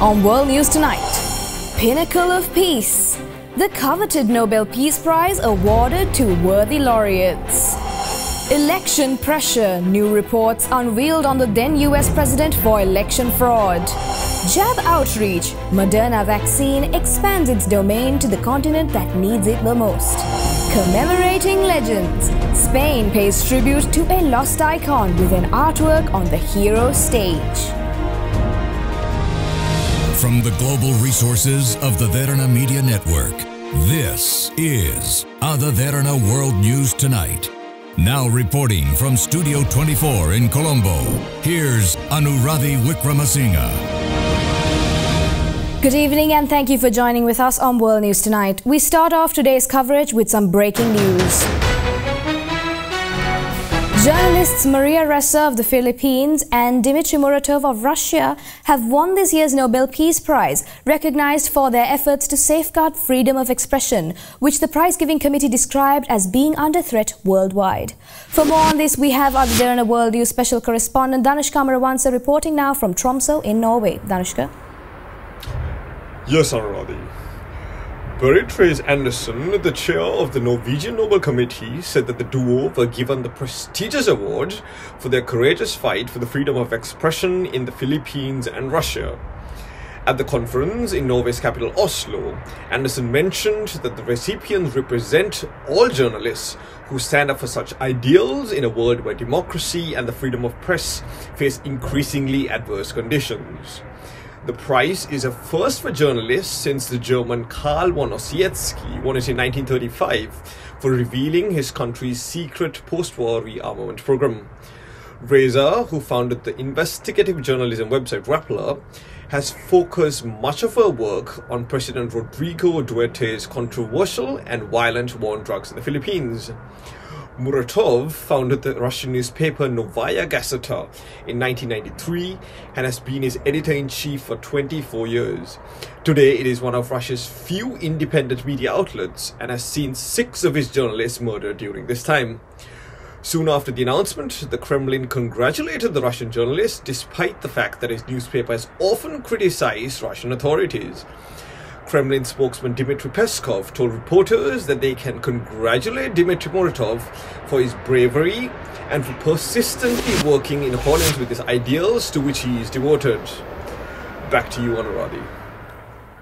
On World News Tonight, Pinnacle of Peace. The coveted Nobel Peace Prize awarded to worthy laureates. Election pressure. New reports unveiled on the then US president for election fraud. Jab outreach. Moderna vaccine expands its domain to the continent that needs it the most. Commemorating legends. Spain pays tribute to a lost icon with an artwork on the hero stage. From the global resources of the Derana Media Network, this is Ada Derana World News Tonight. Now reporting from Studio 24 in Colombo, here's Anuradhi Wickramasinghe. Good evening and thank you for joining with us on World News Tonight. We start off today's coverage with some breaking news. Journalists Maria Ressa of the Philippines and Dmitry Muratov of Russia have won this year's Nobel Peace Prize, recognized for their efforts to safeguard freedom of expression, which the prize-giving committee described as being under threat worldwide. For more on this, we have Ada Derana World News special correspondent Danushka Marawansa reporting now from Tromsø in Norway. Danushka. Yes, Anuradhi. Berit Reiss Andersen, the chair of the Norwegian Nobel Committee, said that the duo were given the prestigious award for their courageous fight for the freedom of expression in the Philippines and Russia. At the conference in Norway's capital Oslo, Andersen mentioned that the recipients represent all journalists who stand up for such ideals in a world where democracy and the freedom of press face increasingly adverse conditions. The prize is a first for journalists since the German Carl von Ossietzky won it in 1935 for revealing his country's secret post-war rearmament program. Ressa, who founded the investigative journalism website Rappler, has focused much of her work on President Rodrigo Duterte's controversial and violent war on drugs in the Philippines. Muratov founded the Russian newspaper Novaya Gazeta in 1993 and has been its editor-in-chief for 24 years. Today, it is one of Russia's few independent media outlets and has seen six of its journalists murdered during this time. Soon after the announcement, the Kremlin congratulated the Russian journalist despite the fact that his newspaper has often criticized Russian authorities. Kremlin spokesman Dmitry Peskov told reporters that they can congratulate Dmitry Muratov for his bravery and for persistently working in accordance with his ideals to which he is devoted. Back to you, Anuradhi.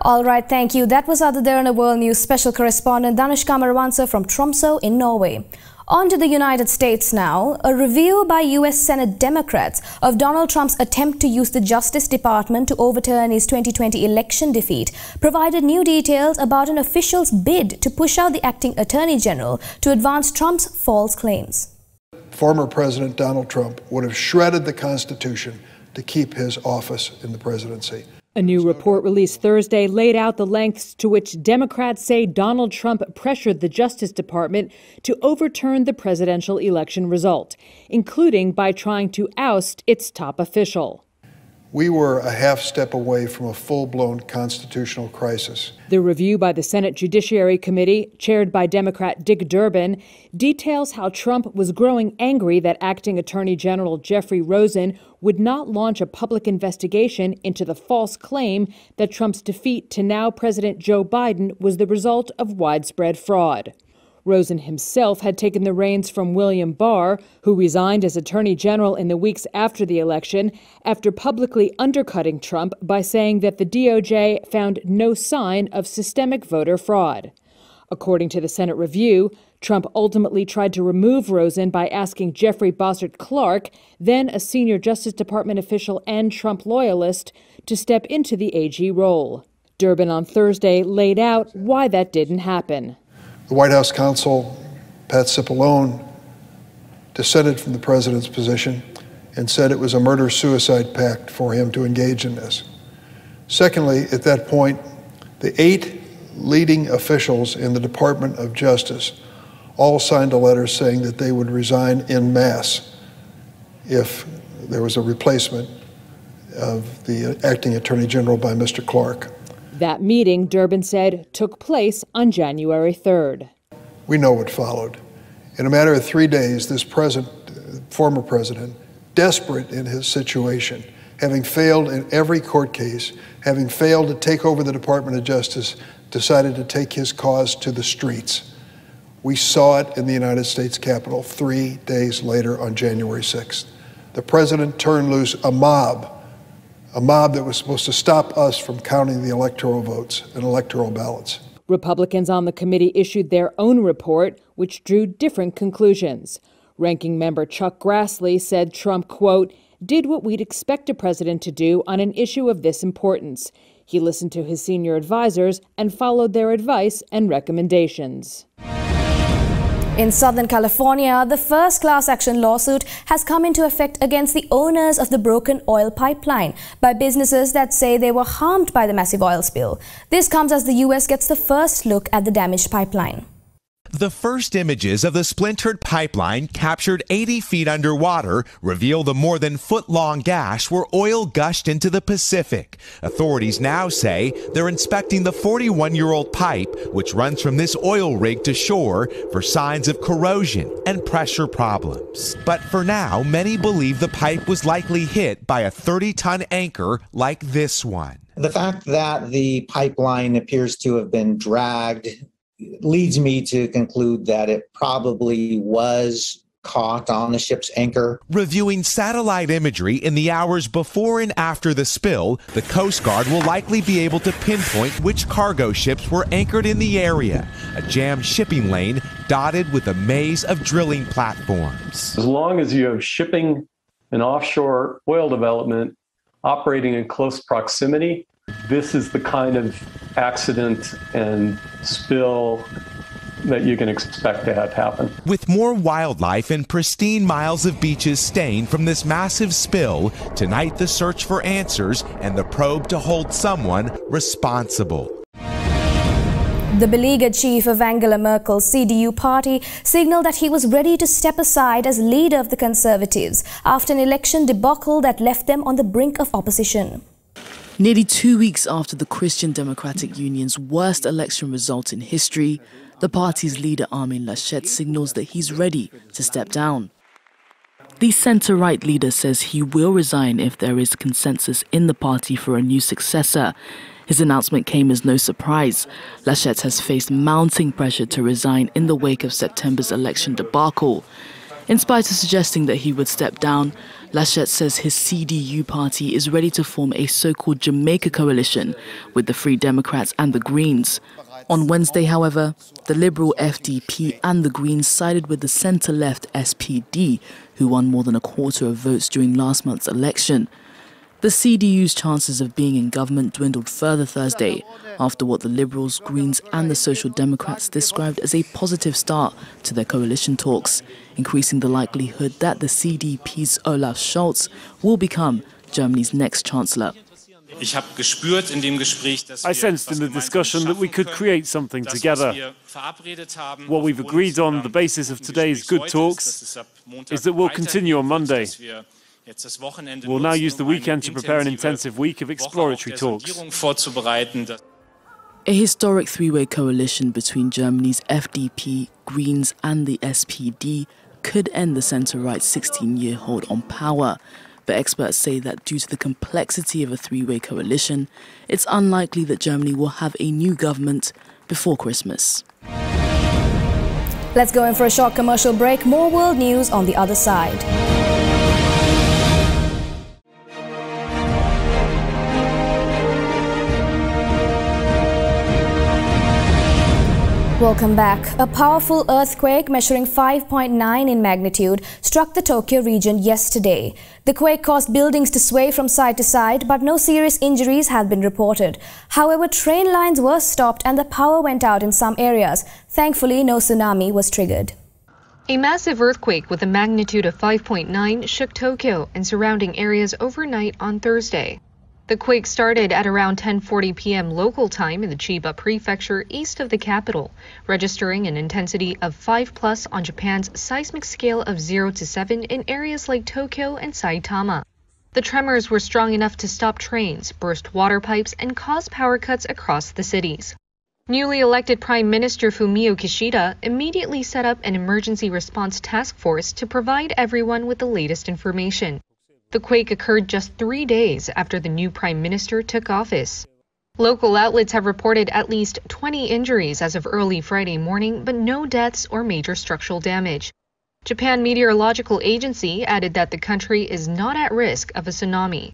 All right, thank you. That was Derana World News special correspondent Danushka Marawansa from Tromsø in Norway. On to the United States now. A review by U.S. Senate Democrats of Donald Trump's attempt to use the Justice Department to overturn his 2020 election defeat provided new details about an official's bid to push out the acting Attorney General to advance Trump's false claims. Former President Donald Trump would have shredded the Constitution to keep his office in the presidency. A new report released Thursday laid out the lengths to which Democrats say Donald Trump pressured the Justice Department to overturn the presidential election result, including by trying to oust its top official. We were a half step away from a full blown constitutional crisis. The review by the Senate Judiciary Committee, chaired by Democrat Dick Durbin, details how Trump was growing angry that acting Attorney General Jeffrey Rosen would not launch a public investigation into the false claim that Trump's defeat to now President Joe Biden was the result of widespread fraud. Rosen himself had taken the reins from William Barr, who resigned as Attorney General in the weeks after the election after publicly undercutting Trump by saying that the DOJ found no sign of systemic voter fraud. According to the Senate review, Trump ultimately tried to remove Rosen by asking Jeffrey Bossert Clark, then a senior Justice Department official and Trump loyalist, to step into the AG role. Durbin on Thursday laid out why that didn't happen. The White House counsel, Pat Cipollone, dissented from the president's position and said it was a murder suicide pact for him to engage in this. Secondly, at that point, the eight leading officials in the Department of Justice all signed a letter saying that they would resign in mass if there was a replacement of the acting Attorney General by Mr. Clark. That meeting, Durbin said, took place on January 3rd. We know what followed. In a matter of three days, this present, former president, desperate in his situation, having failed in every court case, having failed to take over the Department of Justice, decided to take his cause to the streets. We saw it in the United States Capitol three days later on January 6th. The president turned loose a mob, a mob that was supposed to stop us from counting the electoral votes and electoral ballots. Republicans on the committee issued their own report, which drew different conclusions. Ranking member Chuck Grassley said Trump, quote, did what we'd expect a president to do on an issue of this importance. He listened to his senior advisors and followed their advice and recommendations. In Southern California, the first class action lawsuit has come into effect against the owners of the broken oil pipeline by businesses that say they were harmed by the massive oil spill. This comes as the U.S. gets the first look at the damaged pipeline. The first images of the splintered pipeline captured 80 feet underwater reveal the more than foot long gash where oil gushed into the Pacific. Authorities now say they're inspecting the 41 year old pipe, which runs from this oil rig to shore, for signs of corrosion and pressure problems. But for now, many believe the pipe was likely hit by a 30 ton anchor like this one. The fact that the pipeline appears to have been dragged leads me to conclude that it probably was caught on the ship's anchor. Reviewing satellite imagery in the hours before and after the spill, the Coast Guard will likely be able to pinpoint which cargo ships were anchored in the area, a jammed shipping lane dotted with a maze of drilling platforms. As long as you have shipping and offshore oil development operating in close proximity, this is the kind of accident and spill that you can expect to have happen. With more wildlife and pristine miles of beaches stained from this massive spill, tonight the search for answers and the probe to hold someone responsible. The beleaguered chief of Angela Merkel's CDU party signaled that he was ready to step aside as leader of the Conservatives after an election debacle that left them on the brink of opposition. Nearly two weeks after the Christian Democratic Union's worst election result in history, the party's leader Armin Laschet signals that he's ready to step down. The centre right leader says he will resign if there is consensus in the party for a new successor. His announcement came as no surprise. Laschet has faced mounting pressure to resign in the wake of September's election debacle. In spite of suggesting that he would step down, Laschet says his CDU party is ready to form a so called Jamaica coalition with the Free Democrats and the Greens. On Wednesday, however, the Liberal FDP and the Greens sided with the centre left SPD, who won more than a quarter of votes during last month's election. The CDU's chances of being in government dwindled further Thursday after what the Liberals, Greens, and the Social Democrats described as a positive start to their coalition talks, increasing the likelihood that the CDP's Olaf Scholz will become Germany's next chancellor. I sensed in the discussion that we could create something together. What we've agreed on the basis of today's good talks is that we'll continue on Monday. We'll now use the weekend to prepare an intensive week of exploratory talks. A historic three way coalition between Germany's FDP, Greens, and the SPD could end the centre right's 16 year hold on power. But experts say that due to the complexity of a three way coalition, it's unlikely that Germany will have a new government before Christmas. Let's go in for a short commercial break. More world news on the other side. Welcome back. A powerful earthquake measuring 5.9 in magnitude struck the Tokyo region yesterday. The quake caused buildings to sway from side to side, but no serious injuries have been reported. However, train lines were stopped and the power went out in some areas. Thankfully, no tsunami was triggered. A massive earthquake with a magnitude of 5.9 shook Tokyo and surrounding areas overnight on Thursday. The quake started at around 10:40 p.m. local time in the Chiba prefecture east of the capital, registering an intensity of 5 plus on Japan's seismic scale of 0 to 7 in areas like Tokyo and Saitama. The tremors were strong enough to stop trains, burst water pipes, and cause power cuts across the cities. Newly elected Prime Minister Fumio Kishida immediately set up an emergency response task force to provide everyone with the latest information. The quake occurred just three days after the new prime minister took office. Local outlets have reported at least 20 injuries as of early Friday morning, but no deaths or major structural damage. Japan Meteorological Agency added that the country is not at risk of a tsunami.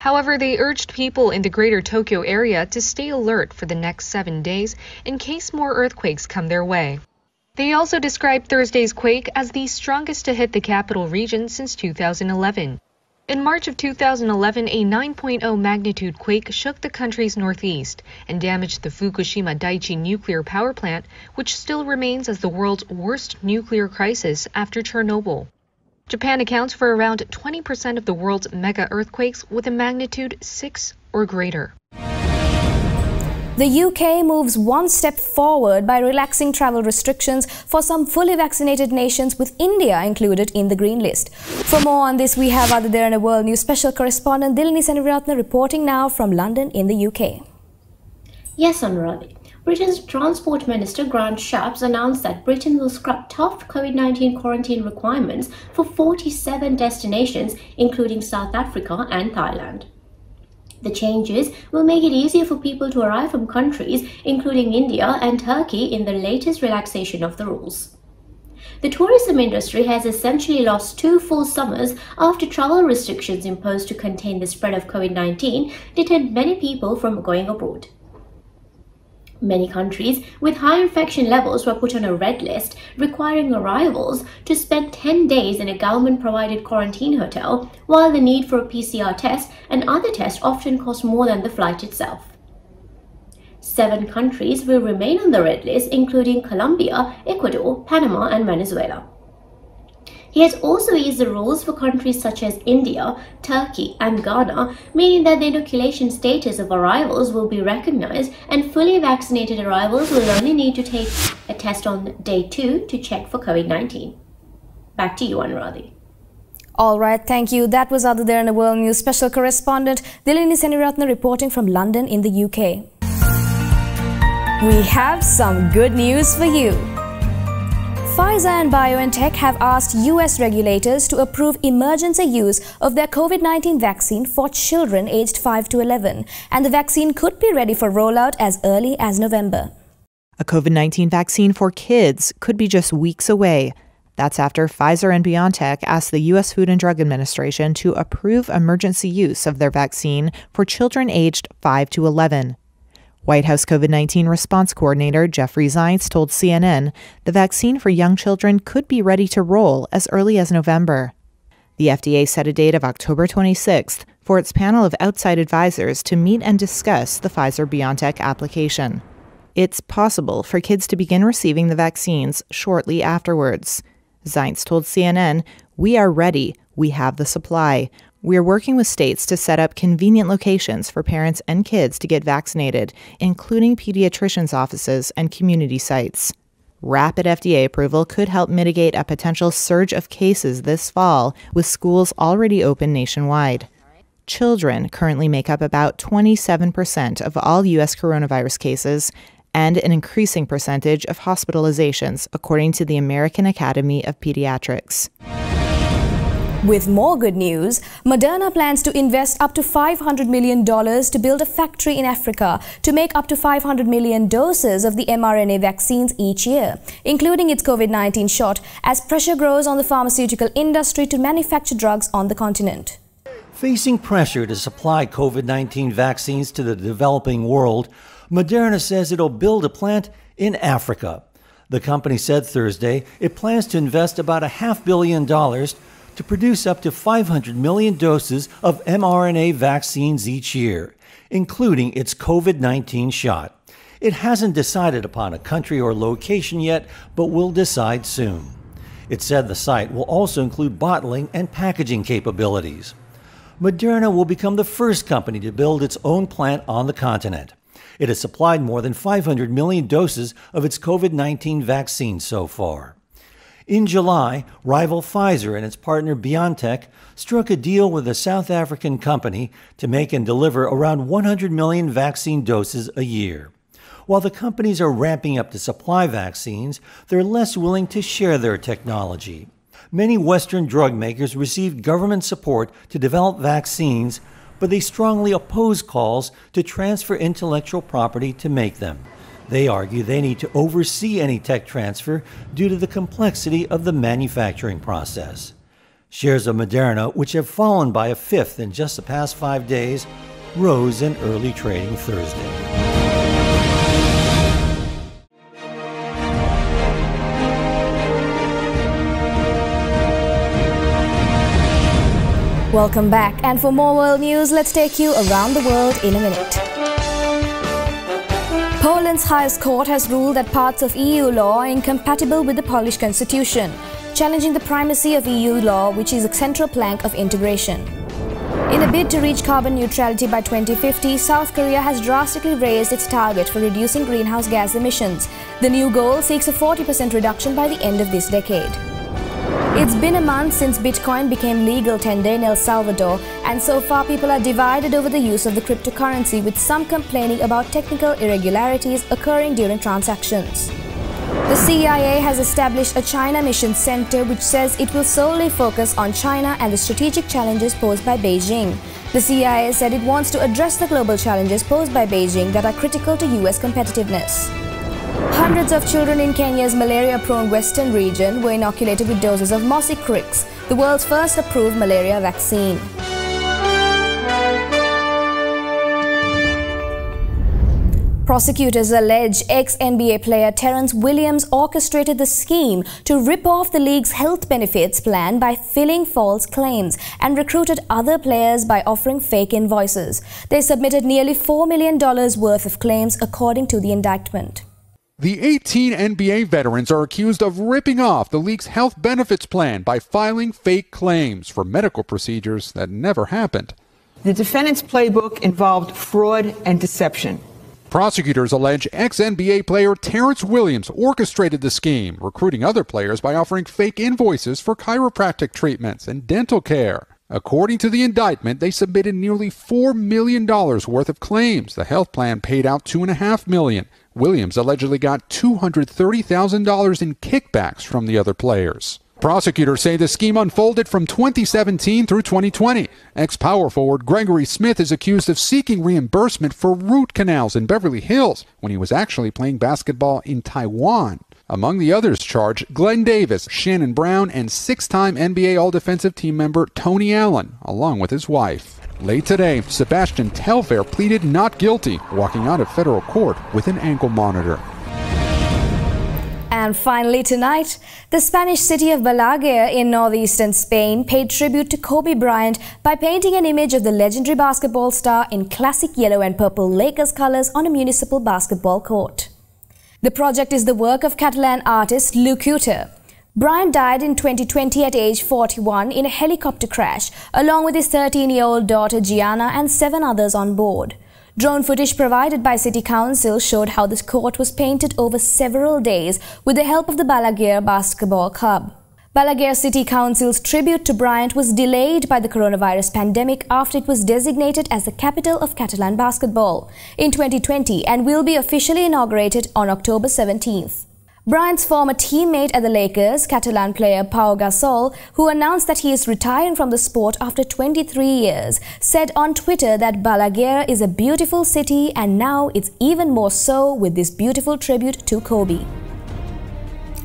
However, they urged people in the greater Tokyo area to stay alert for the next seven days in case more earthquakes come their way. They also described Thursday's quake as the strongest to hit the capital region since 2011. In March of 2011, a 9.0 magnitude quake shook the country's northeast and damaged the Fukushima Daiichi nuclear power plant, which still remains as the world's worst nuclear crisis after Chernobyl. Japan accounts for around 20% of the world's mega earthquakes with a magnitude 6 or greater. The UK moves one step forward by relaxing travel restrictions for some fully vaccinated nations with India included in the green list. For more on this, we have Ada Derana World News special correspondent Dilini Seneviratne reporting now from London in the UK. Yes, Anuradhi. Britain's Transport Minister Grant Shapps announced that Britain will scrap tough COVID-19 quarantine requirements for 47 destinations, including South Africa and Thailand. The changes will make it easier for people to arrive from countries including India and Turkey in the latest relaxation of the rules. The tourism industry has essentially lost two full summers after travel restrictions imposed to contain the spread of COVID-19 deterred many people from going abroad. Many countries with high infection levels were put on a red list, requiring arrivals to spend 10 days in a government provided quarantine hotel, while the need for a PCR test and other tests often cost more than the flight itself. Seven countries will remain on the red list, including Colombia, Ecuador, Panama, and Venezuela. He has also eased the rules for countries such as India, Turkey, and Ghana, meaning that the inoculation status of arrivals will be recognized and fully vaccinated arrivals will only need to take a test on day two to check for COVID 19. Back to you, Anuradhi. All right, thank you. That was Ada Derana the World News special correspondent Dilini Seneviratne reporting from London in the UK. We have some good news for you. Pfizer and BioNTech have asked US regulators to approve emergency use of their COVID-19 vaccine for children aged 5 to 11, and the vaccine could be ready for rollout as early as November. A COVID 19 vaccine for kids could be just weeks away. That's after Pfizer and BioNTech asked the U.S. Food and Drug Administration to approve emergency use of their vaccine for children aged 5 to 11. White House COVID 19 response coordinator Jeffrey Zients told CNN the vaccine for young children could be ready to roll as early as November. The FDA set a date of October 26th for its panel of outside advisors to meet and discuss the Pfizer BioNTech application. It's possible for kids to begin receiving the vaccines shortly afterwards. Zients told CNN, We are ready. We have the supply. We are working with states to set up convenient locations for parents and kids to get vaccinated, including pediatricians' offices and community sites. Rapid FDA approval could help mitigate a potential surge of cases this fall, with schools already open nationwide. Children currently make up about 27% of all U.S. coronavirus cases and an increasing percentage of hospitalizations, according to the American Academy of Pediatrics. With more good news, Moderna plans to invest up to $500 million to build a factory in Africa to make up to 500 million doses of the mRNA vaccines each year, including its COVID-19 shot, as pressure grows on the pharmaceutical industry to manufacture drugs on the continent. Facing pressure to supply COVID 19 vaccines to the developing world, Moderna says it'll build a plant in Africa. The company said Thursday it plans to invest about a half billion dollars to produce up to 500 million doses of mRNA vaccines each year, including its COVID 19 shot. It hasn't decided upon a country or location yet, but will decide soon. It said the site will also include bottling and packaging capabilities. Moderna will become the first company to build its own plant on the continent. It has supplied more than 500 million doses of its COVID 19 vaccine so far. In July, rival Pfizer and its partner BioNTech struck a deal with a South African company to make and deliver around 100 million vaccine doses a year. While the companies are ramping up to supply vaccines, they're less willing to share their technology. many Western drug makers received government support to develop vaccines, but they strongly oppose calls to transfer intellectual property to make them. They argue they need to oversee any tech transfer due to the complexity of the manufacturing process. Shares of Moderna, which have fallen by a fifth in just the past five days, rose in early trading Thursday. Welcome back, and for more world news, let's take you around the world in a minute. Poland's highest court has ruled that parts of EU law are incompatible with the Polish constitution, challenging the primacy of EU law, which is a central plank of integration. In a bid to reach carbon neutrality by 2050, South Korea has drastically raised its target for reducing greenhouse gas emissions. The new goal seeks a 40% reduction by the end of this decade. It's been a month since Bitcoin became legal tender in El Salvador, and so far people are divided over the use of the cryptocurrency, with some complaining about technical irregularities occurring during transactions. The CIA has established a China Mission Center which says it will solely focus on China and the strategic challenges posed by Beijing. The CIA said it wants to address the global challenges posed by Beijing that are critical to US competitiveness. Hundreds of children in Kenya's malaria-prone western region were inoculated with doses of Mosquirix, the world's first approved malaria vaccine. Prosecutors allege ex-NBA player Terrence Williams orchestrated the scheme to rip off the league's health benefits plan by filling false claims and recruited other players by offering fake invoices. They submitted nearly $4 million worth of claims according to the indictment. The 18 NBA veterans are accused of ripping off the league's health benefits plan by filing fake claims for medical procedures that never happened. The defendant's playbook involved fraud and deception. Prosecutors allege ex NBA player Terrence Williams orchestrated the scheme, recruiting other players by offering fake invoices for chiropractic treatments and dental care. According to the indictment, they submitted nearly $4 million worth of claims. The health plan paid out $2.5 million. Williams allegedly got $230,000 in kickbacks from the other players. Prosecutors say the scheme unfolded from 2017 through 2020. Ex power forward Gregory Smith is accused of seeking reimbursement for root canals in Beverly Hills when he was actually playing basketball in Taiwan. Among the others charged, Glen Davis, Shannon Brown, and six time NBA All Defensive Team member Tony Allen, along with his wife. Late today, Sebastian Telfair pleaded not guilty, walking out of federal court with an ankle monitor. And finally tonight, the Spanish city of Balaguer in northeastern Spain paid tribute to Kobe Bryant by painting an image of the legendary basketball star in classic yellow and purple Lakers colors on a municipal basketball court. The project is the work of Catalan artist Lou. Bryant died in 2020 at age 41 in a helicopter crash, along with his 13-year-old daughter Gianna and seven others on board. Drone footage provided by City Council showed how the court was painted over several days with the help of the Balaguer Basketball Club. Balaguer City Council's tribute to Bryant was delayed by the coronavirus pandemic after it was designated as the capital of Catalan basketball in 2020 and will be officially inaugurated on October 17th. Bryant's former teammate at the Lakers, Catalan player Pau Gasol, who announced that he is retiring from the sport after 23 years, said on Twitter that Balaguer is a beautiful city and now it's even more so with this beautiful tribute to Kobe.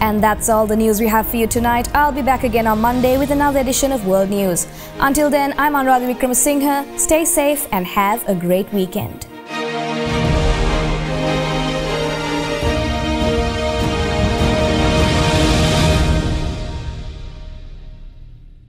And that's all the news we have for you tonight. I'll be back again on Monday with another edition of World News. Until then, I'm Anuradhi Wickramasinghe. Stay safe and have a great weekend.